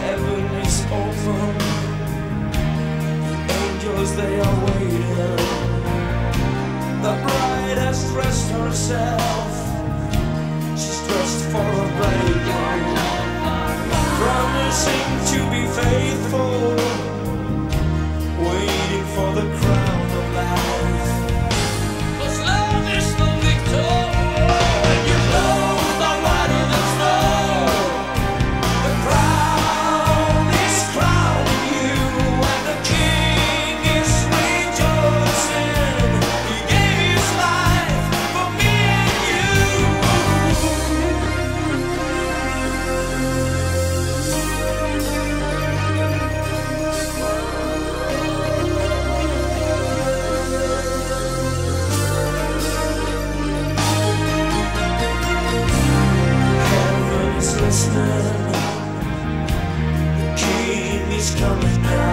Heaven is open. Angels, they are waiting. The bride has dressed herself. She's dressed for is coming.